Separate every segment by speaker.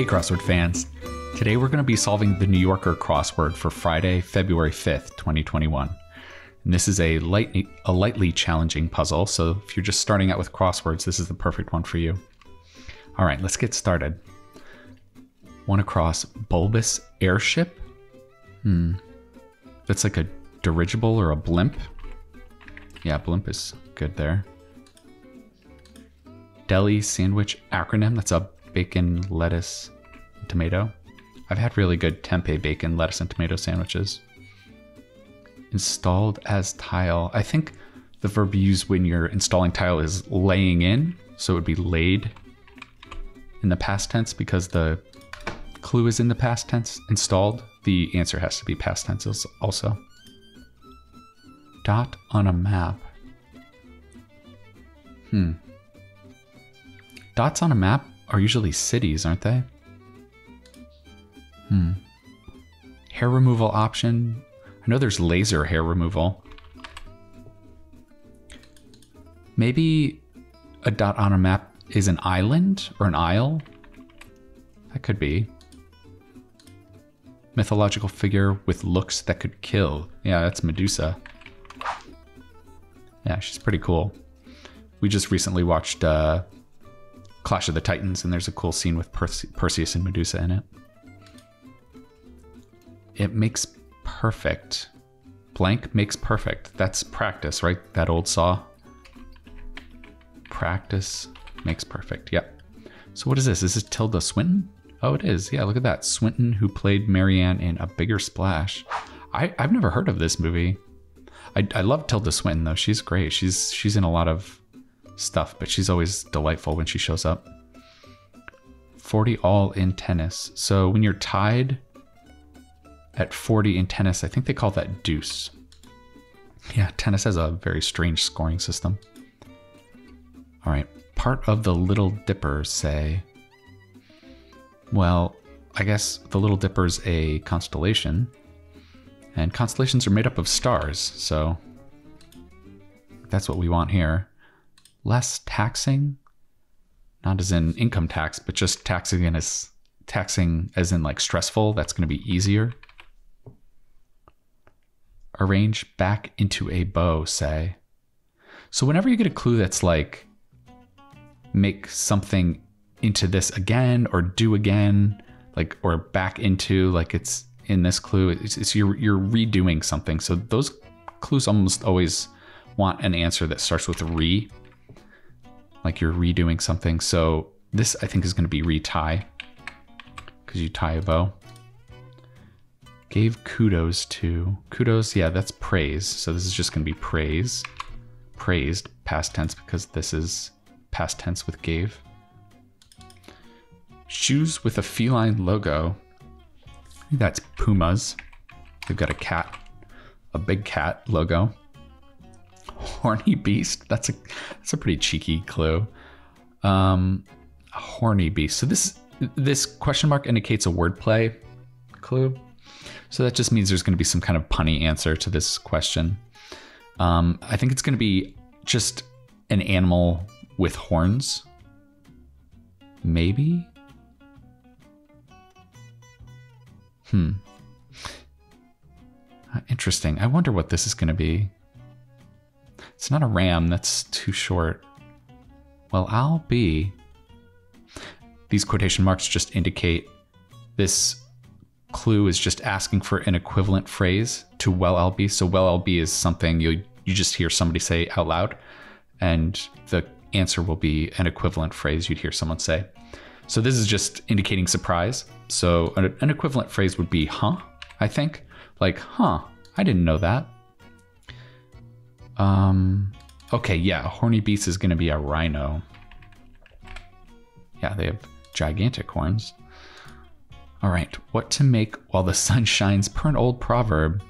Speaker 1: Hey, crossword fans. Today we're going to be solving the New Yorker crossword for Friday, February 5th, 2021. And this is a, light, a lightly challenging puzzle, so if you're just starting out with crosswords, this is the perfect one for you. All right, let's get started. One across bulbous airship? Hmm. That's like a dirigible or a blimp. Yeah, blimp is good there. Deli sandwich acronym. That's a bacon, lettuce, tomato. I've had really good tempeh bacon, lettuce, and tomato sandwiches. Installed as tile. I think the verb used when you're installing tile is laying in, so it would be laid in the past tense because the clue is in the past tense. Installed, the answer has to be past tense also. Dot on a map. Hmm. Dots on a map are usually cities, aren't they? Hmm. Hair removal option. I know there's laser hair removal. Maybe a dot on a map is an island or an isle? That could be. Mythological figure with looks that could kill. Yeah, that's Medusa. Yeah, she's pretty cool. We just recently watched uh, Clash of the Titans, and there's a cool scene with Perse Perseus and Medusa in it. It makes perfect. Blank makes perfect. That's practice, right? That old saw. Practice makes perfect. Yep. So what is this? Is this Tilda Swinton? Oh, it is. Yeah, look at that. Swinton, who played Marianne in A Bigger Splash. I, I've never heard of this movie. I, I love Tilda Swinton though. She's great. She's she's in a lot of stuff, but she's always delightful when she shows up. 40 all in tennis. So when you're tied at 40 in tennis, I think they call that deuce. Yeah, tennis has a very strange scoring system. All right, part of the Little Dipper, say. Well, I guess the Little Dipper's a constellation, and constellations are made up of stars, so that's what we want here less taxing, not as in income tax, but just taxing in as taxing as in like stressful. That's going to be easier. Arrange back into a bow, say. So whenever you get a clue that's like make something into this again or do again, like or back into like it's in this clue, it's, it's you're you're redoing something. So those clues almost always want an answer that starts with re like you're redoing something. So this I think is going to be retie because you tie a bow. Gave kudos to kudos. Yeah, that's praise. So this is just going to be praise, praised past tense because this is past tense with gave. Shoes with a feline logo. That's Pumas. They've got a cat, a big cat logo horny beast. That's a that's a pretty cheeky clue. Um, horny beast. So this this question mark indicates a wordplay clue. So that just means there's going to be some kind of punny answer to this question. Um, I think it's going to be just an animal with horns. Maybe. Hmm. Interesting. I wonder what this is going to be. It's not a ram, that's too short. Well, I'll be. These quotation marks just indicate this clue is just asking for an equivalent phrase to well I'll be. So well I'll be is something you you just hear somebody say out loud, and the answer will be an equivalent phrase you'd hear someone say. So this is just indicating surprise. So an, an equivalent phrase would be huh, I think. Like, huh, I didn't know that. Um, okay, yeah, horny beast is going to be a rhino. Yeah, they have gigantic horns. All right, what to make while the sun shines per an old proverb.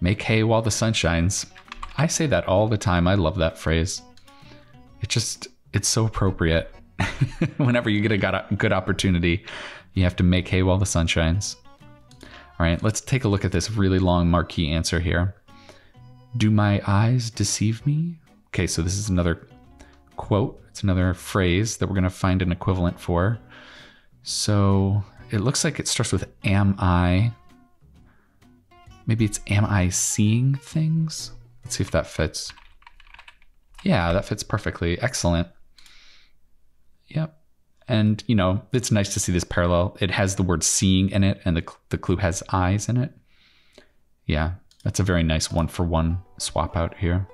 Speaker 1: Make hay while the sun shines. I say that all the time. I love that phrase. It just, it's so appropriate. Whenever you get a good opportunity, you have to make hay while the sun shines. All right, let's take a look at this really long marquee answer here. Do my eyes deceive me? Okay, so this is another quote. It's another phrase that we're going to find an equivalent for. So it looks like it starts with am I. Maybe it's am I seeing things? Let's see if that fits. Yeah, that fits perfectly. Excellent. Yep. And, you know, it's nice to see this parallel. It has the word seeing in it, and the, the clue has eyes in it. Yeah, that's a very nice one for one swap out here.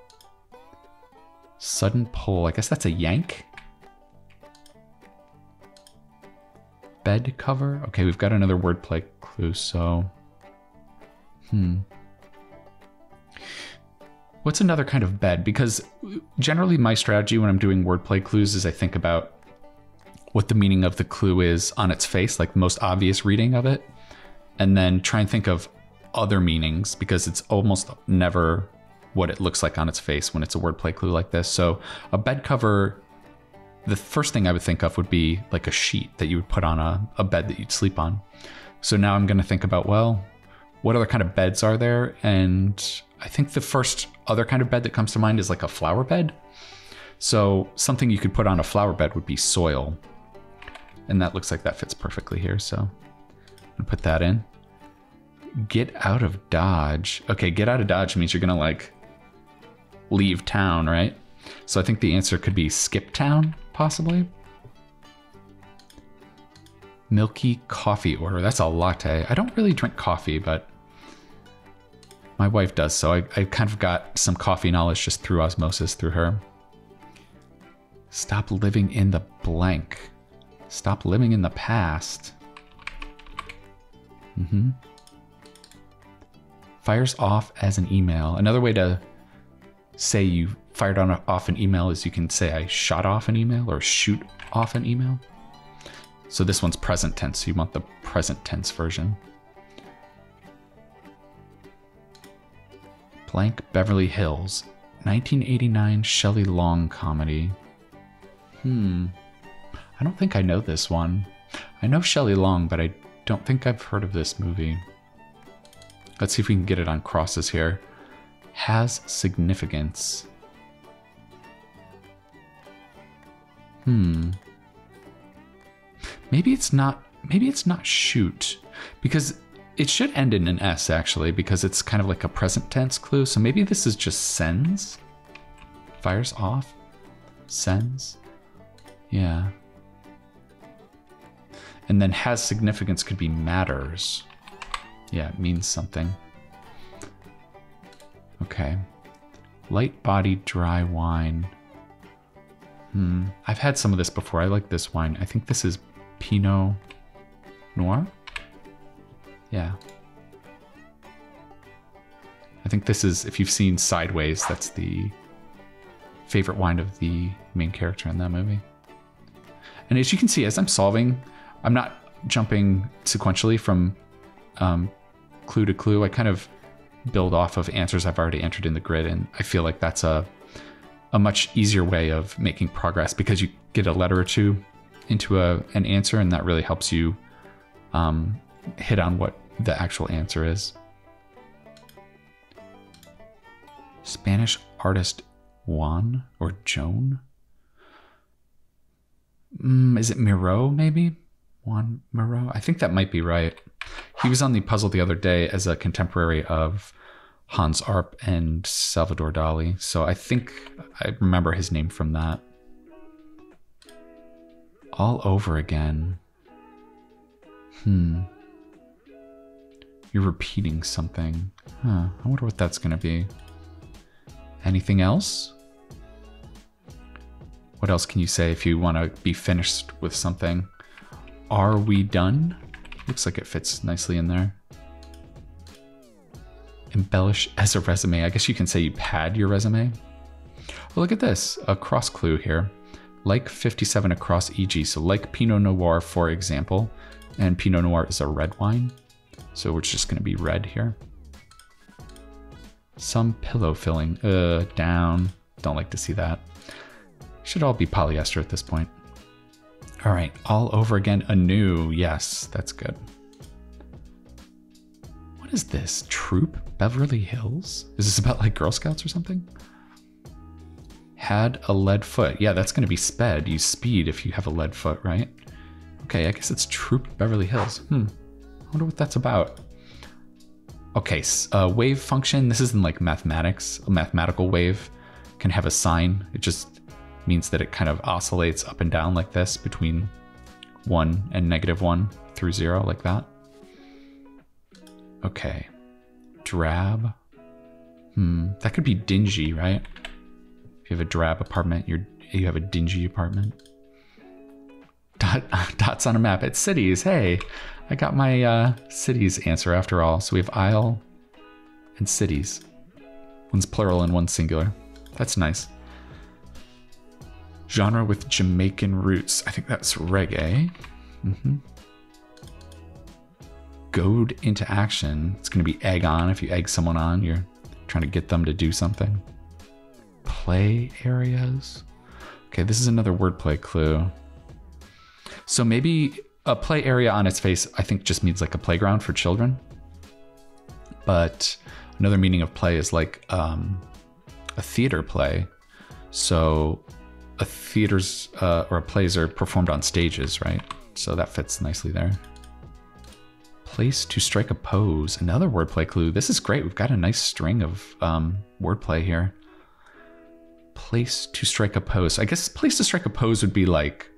Speaker 1: Sudden pull. I guess that's a yank. Bed cover. Okay, we've got another wordplay clue, so. Hmm. What's another kind of bed? Because generally, my strategy when I'm doing wordplay clues is I think about what the meaning of the clue is on its face, like the most obvious reading of it, and then try and think of other meanings because it's almost never what it looks like on its face when it's a wordplay clue like this. So a bed cover, the first thing I would think of would be like a sheet that you would put on a, a bed that you'd sleep on. So now I'm going to think about, well, what other kind of beds are there? And I think the first other kind of bed that comes to mind is like a flower bed. So something you could put on a flower bed would be soil. And that looks like that fits perfectly here. So put that in. Get out of Dodge. Okay, get out of Dodge means you're gonna like leave town, right? So I think the answer could be skip town, possibly. Milky coffee order. That's a latte. I don't really drink coffee, but my wife does, so I, I kind of got some coffee knowledge just through osmosis through her. Stop living in the blank. Stop living in the past. Mm-hmm. Fires off as an email. Another way to say you fired on off an email is you can say I shot off an email or shoot off an email. So this one's present tense, so you want the present tense version. Blank Beverly Hills, 1989 Shelley Long comedy. Hmm. I don't think I know this one. I know Shelley Long, but I don't think I've heard of this movie. Let's see if we can get it on crosses here. Has significance. Hmm. Maybe it's not maybe it's not shoot because it should end in an S actually because it's kind of like a present tense clue. So maybe this is just sends. Fires off. Sends. Yeah. And then has significance could be matters. Yeah, it means something. Okay. Light bodied dry wine. Hmm. I've had some of this before. I like this wine. I think this is Pinot Noir. Yeah. I think this is, if you've seen Sideways, that's the favorite wine of the main character in that movie. And as you can see, as I'm solving, I'm not jumping sequentially from um, clue to clue. I kind of build off of answers I've already entered in the grid, and I feel like that's a a much easier way of making progress because you get a letter or two into a an answer, and that really helps you um, hit on what the actual answer is. Spanish artist Juan or Joan? Mm, is it Miro, maybe? Juan Miro? I think that might be right. He was on the puzzle the other day as a contemporary of Hans Arp and Salvador Dali. So I think I remember his name from that. All over again. Hmm. You're repeating something. Huh. I wonder what that's going to be. Anything else? What else can you say if you want to be finished with something? Are we done? Looks like it fits nicely in there. Embellish as a resume. I guess you can say you pad your resume. Oh, look at this, a cross clue here. Like 57 across EG, so like Pinot Noir, for example, and Pinot Noir is a red wine. So it's just gonna be red here. Some pillow filling, uh, down. Don't like to see that. Should all be polyester at this point. All right, all over again anew. Yes, that's good. What is this? Troop Beverly Hills? Is this about like Girl Scouts or something? Had a lead foot. Yeah, that's going to be sped. You speed if you have a lead foot, right? Okay, I guess it's Troop Beverly Hills. Hmm. I wonder what that's about. Okay, uh, wave function. This isn't like mathematics. A mathematical wave can have a sine. It just means that it kind of oscillates up and down like this between 1 and negative 1 through 0, like that. Okay. Drab. Hmm. That could be dingy, right? If you have a drab apartment, you're you have a dingy apartment. Dot, dots on a map. It's cities. Hey, I got my uh, cities answer after all. So we have isle and cities. One's plural and one's singular. That's nice. Genre with Jamaican roots. I think that's reggae. Mm-hmm. Goad into action. It's going to be egg on. If you egg someone on, you're trying to get them to do something. Play areas. Okay, this is another wordplay clue. So maybe a play area on its face, I think just means like a playground for children. But another meaning of play is like um, a theater play. So a theater's uh, or a plays are performed on stages, right? So that fits nicely there. Place to strike a pose. Another wordplay clue. This is great. We've got a nice string of um, wordplay here. Place to strike a pose. I guess place to strike a pose would be like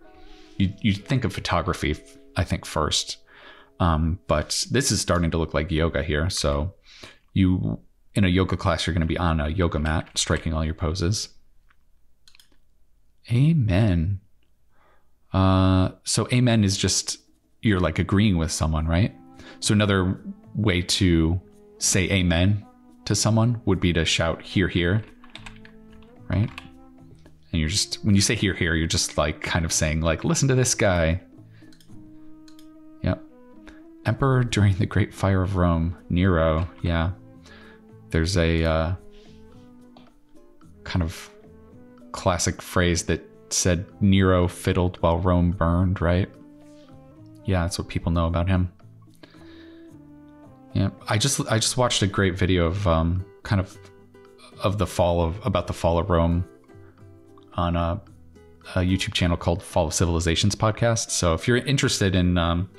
Speaker 1: you you think of photography, I think first. Um, but this is starting to look like yoga here. So you in a yoga class, you're going to be on a yoga mat, striking all your poses. Amen. Uh, so amen is just you're like agreeing with someone, right? So another way to say amen to someone would be to shout "hear, hear," right? And you're just when you say "hear, hear," you're just like kind of saying like, "Listen to this guy." Yep. Emperor during the Great Fire of Rome, Nero. Yeah. There's a uh, kind of classic phrase that said Nero fiddled while Rome burned, right? Yeah, that's what people know about him. Yeah, I just I just watched a great video of um, kind of of the fall of about the fall of Rome on a, a YouTube channel called Fall of Civilizations podcast. So if you're interested in um,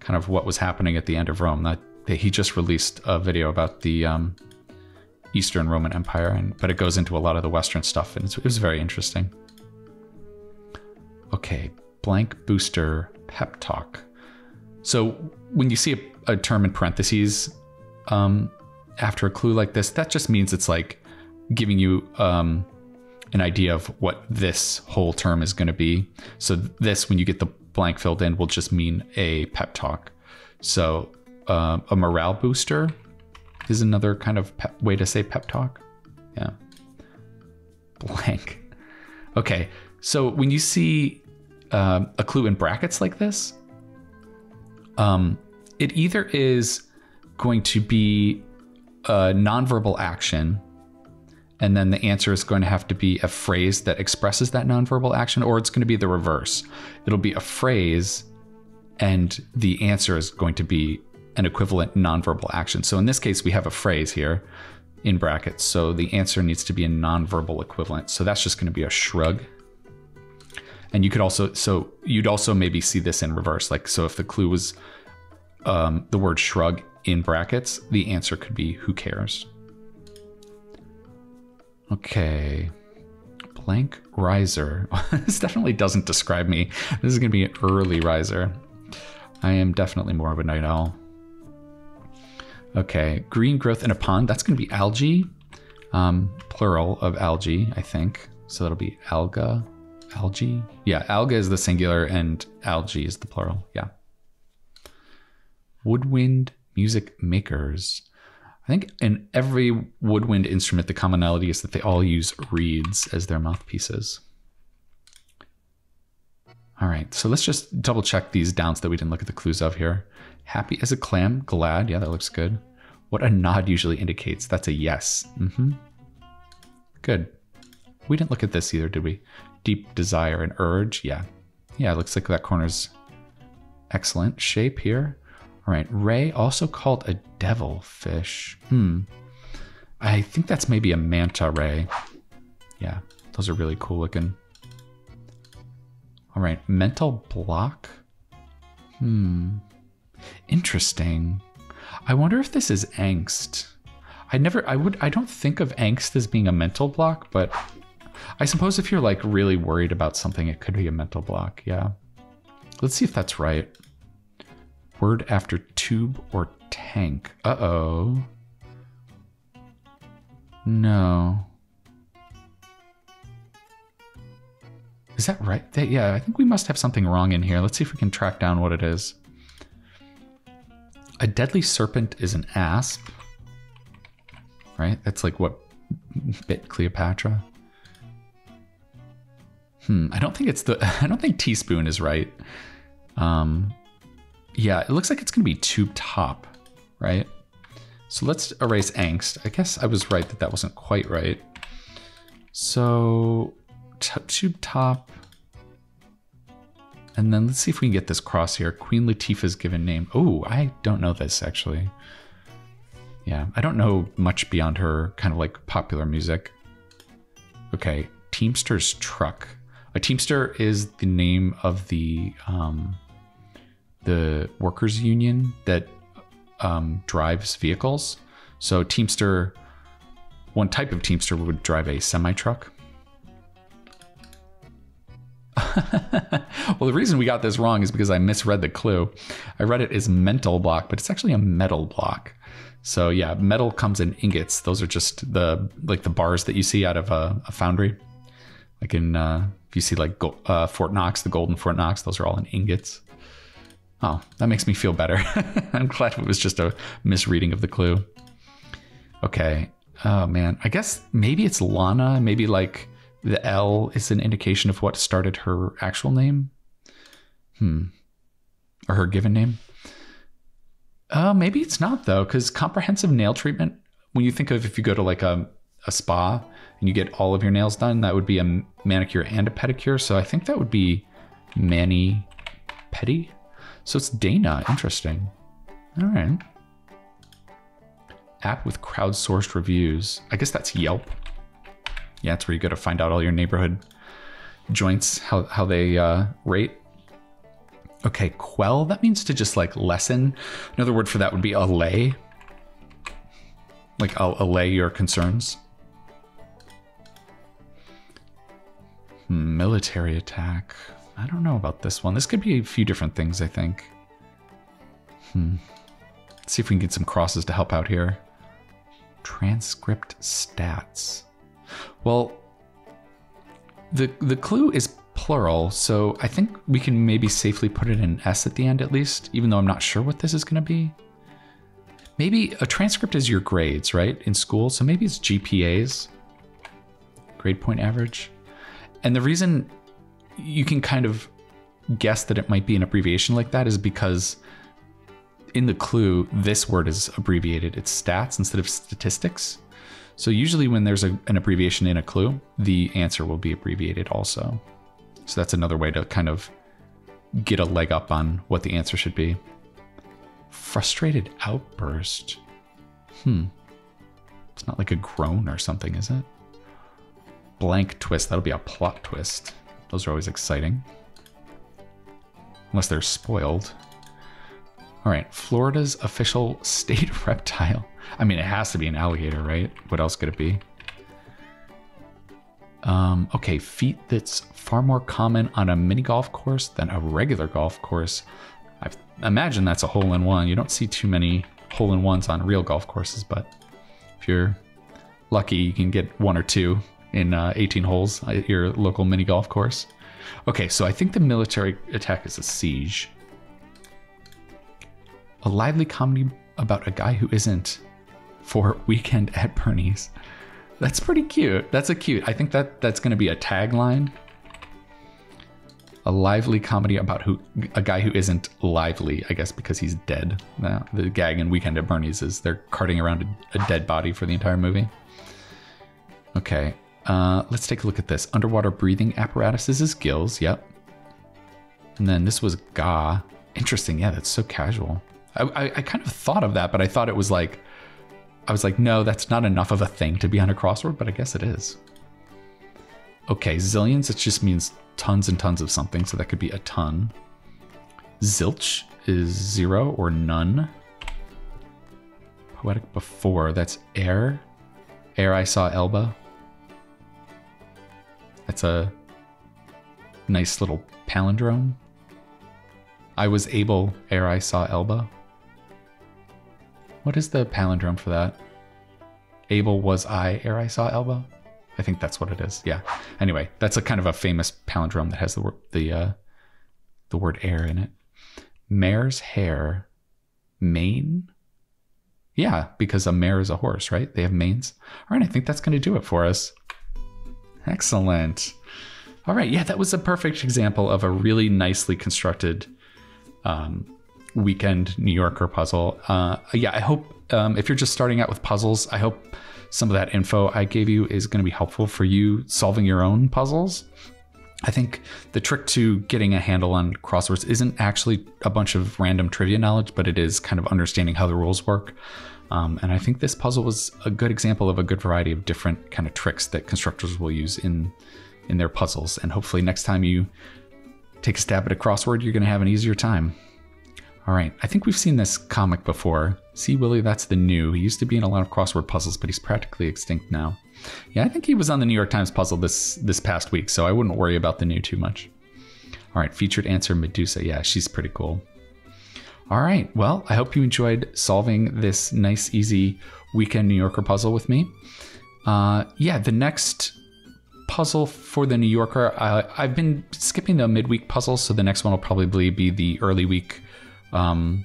Speaker 1: kind of what was happening at the end of Rome, that he just released a video about the um, Eastern Roman Empire, and but it goes into a lot of the Western stuff, and it was very interesting. Okay, blank booster pep talk. So when you see a, a term in parentheses um, after a clue like this, that just means it's like giving you um, an idea of what this whole term is going to be. So this, when you get the blank filled in, will just mean a pep talk. So uh, a morale booster is another kind of pep, way to say pep talk. Yeah. Blank. Okay, so when you see uh, a clue in brackets like this, um, it either is going to be a nonverbal action, and then the answer is going to have to be a phrase that expresses that nonverbal action, or it's going to be the reverse. It'll be a phrase, and the answer is going to be an equivalent nonverbal action. So in this case, we have a phrase here in brackets. So the answer needs to be a nonverbal equivalent. So that's just going to be a shrug. And you could also, so you'd also maybe see this in reverse. Like, so if the clue was um, the word shrug in brackets, the answer could be who cares. Okay. Blank riser. this definitely doesn't describe me. This is going to be an early riser. I am definitely more of a night owl. Okay, green growth in a pond. That's going to be algae, um, plural of algae, I think. So that'll be alga, algae. Yeah, alga is the singular and algae is the plural. Yeah. Woodwind music makers. I think in every woodwind instrument, the commonality is that they all use reeds as their mouthpieces. All right, so let's just double check these downs that we didn't look at the clues of here. Happy as a clam, glad. Yeah, that looks good. What a nod usually indicates. That's a yes. Mm-hmm. Good. We didn't look at this either, did we? Deep desire and urge. Yeah. Yeah, looks like that corner's excellent shape here. All right, ray, also called a devilfish. Hmm. I think that's maybe a manta ray. Yeah, those are really cool looking. All right, mental block. Hmm. Interesting. I wonder if this is angst. I never I would I don't think of angst as being a mental block, but I suppose if you're like really worried about something, it could be a mental block. Yeah. Let's see if that's right. Word after tube or tank. Uh-oh. No. Is that right? Yeah, I think we must have something wrong in here. Let's see if we can track down what it is. A deadly serpent is an asp. Right? That's like what bit Cleopatra. Hmm, I don't think it's the I don't think teaspoon is right. Um yeah, it looks like it's going to be tube top, right? So let's erase angst. I guess I was right that that wasn't quite right. So tube top. And then let's see if we can get this cross here. Queen Latifah's given name. Oh, I don't know this actually. Yeah, I don't know much beyond her kind of like popular music. Okay, Teamster's Truck. A Teamster is the name of the um, the workers union that um, drives vehicles. So Teamster, one type of Teamster would drive a semi truck. well, the reason we got this wrong is because I misread the clue. I read it as mental block, but it's actually a metal block. So yeah, metal comes in ingots. Those are just the like the bars that you see out of a, a foundry. Like in uh, if you see like uh, Fort Knox, the golden Fort Knox, those are all in ingots. Oh, that makes me feel better. I'm glad it was just a misreading of the clue. Okay. Oh man, I guess maybe it's Lana. Maybe like the L is an indication of what started her actual name. Hmm. Or her given name. Uh, maybe it's not though, because comprehensive nail treatment. When you think of if you go to like a, a spa and you get all of your nails done, that would be a manicure and a pedicure. So I think that would be mani pedi. So it's Dana. Interesting. All right. App with crowdsourced reviews. I guess that's Yelp. Yeah, it's where you go to find out all your neighborhood joints, how, how they uh, rate. Okay, quell, that means to just like lessen. Another word for that would be allay. Like I'll allay your concerns. Military attack. I don't know about this one. This could be a few different things, I think. Hmm. Let's see if we can get some crosses to help out here. Transcript stats. Well, the the clue is plural, so I think we can maybe safely put it in S at the end at least, even though I'm not sure what this is going to be. Maybe a transcript is your grades, right, in school, so maybe it's GPAs, grade point average. And the reason you can kind of guess that it might be an abbreviation like that is because in the clue, this word is abbreviated. It's stats instead of statistics. So usually when there's a, an abbreviation in a clue, the answer will be abbreviated also. So that's another way to kind of get a leg up on what the answer should be. Frustrated outburst. Hmm. It's not like a groan or something, is it? Blank twist. That'll be a plot twist. Those are always exciting. Unless they're spoiled. All right, Florida's official state reptile. I mean, it has to be an alligator, right? What else could it be? Um, okay, feat that's far more common on a mini golf course than a regular golf course. I imagine that's a hole in one. You don't see too many hole in ones on real golf courses, but if you're lucky, you can get one or two in uh, 18 holes at your local mini golf course. Okay, so I think the military attack is a siege. A lively comedy about a guy who isn't for weekend at Bernie's. That's pretty cute. That's a cute. I think that that's going to be a tagline. A lively comedy about who a guy who isn't lively, I guess, because he's dead. Now, the gag in Weekend at Bernie's is they're carting around a, a dead body for the entire movie. Okay, uh, let's take a look at this. Underwater breathing apparatuses is gills. Yep. And then this was Ga. Interesting. Yeah, that's so casual. I, I, kind of thought of that, but I thought it was like, I was like, no, that's not enough of a thing to be on a crossword, but I guess it is. Okay, zillions, it just means tons and tons of something, so that could be a ton. Zilch is zero or none. Poetic before, that's ere. Ere I saw Elba. That's a nice little palindrome. I was able ere I saw Elba. What is the palindrome for that? Able was I ere I saw Elba? I think that's what it is. Yeah. Anyway, that's a kind of a famous palindrome that has the word the uh, the word ere in it. Mare's hair, mane. Yeah, because a mare is a horse, right? They have manes. All right, I think that's going to do it for us. Excellent. All right, yeah, that was a perfect example of a really nicely constructed um, weekend New Yorker puzzle. Uh, yeah, I hope um, if you're just starting out with puzzles, I hope some of that info I gave you is going to be helpful for you solving your own puzzles. I think the trick to getting a handle on crosswords isn't actually a bunch of random trivia knowledge, but it is kind of understanding how the rules work. Um, and I think this puzzle was a good example of a good variety of different kind of tricks that constructors will use in in their puzzles. And hopefully next time you take a stab at a crossword, you're going to have an easier time. All right, I think we've seen this comic before. See, Willie, that's the gnu. He used to be in a lot of crossword puzzles, but he's practically extinct now. Yeah, I think he was on the New York Times puzzle this this past week, so I wouldn't worry about the gnu too much. All right, featured answer Medusa. Yeah, she's pretty cool. All right, well, I hope you enjoyed solving this nice, easy weekend New Yorker puzzle with me. Uh, yeah, the next puzzle for the New Yorker, uh, I've been skipping the midweek puzzles, so the next one will probably be the early week um,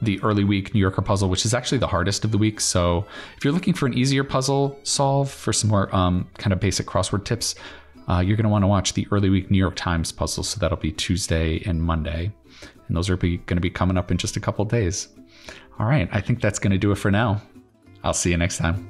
Speaker 1: the early week New Yorker puzzle, which is actually the hardest of the week. So if you're looking for an easier puzzle solve for some more um, kind of basic crossword tips, uh, you're going to want to watch the early week New York Times puzzle. So that'll be Tuesday and Monday. And those are going to be coming up in just a couple days. All right. I think that's going to do it for now. I'll see you next time.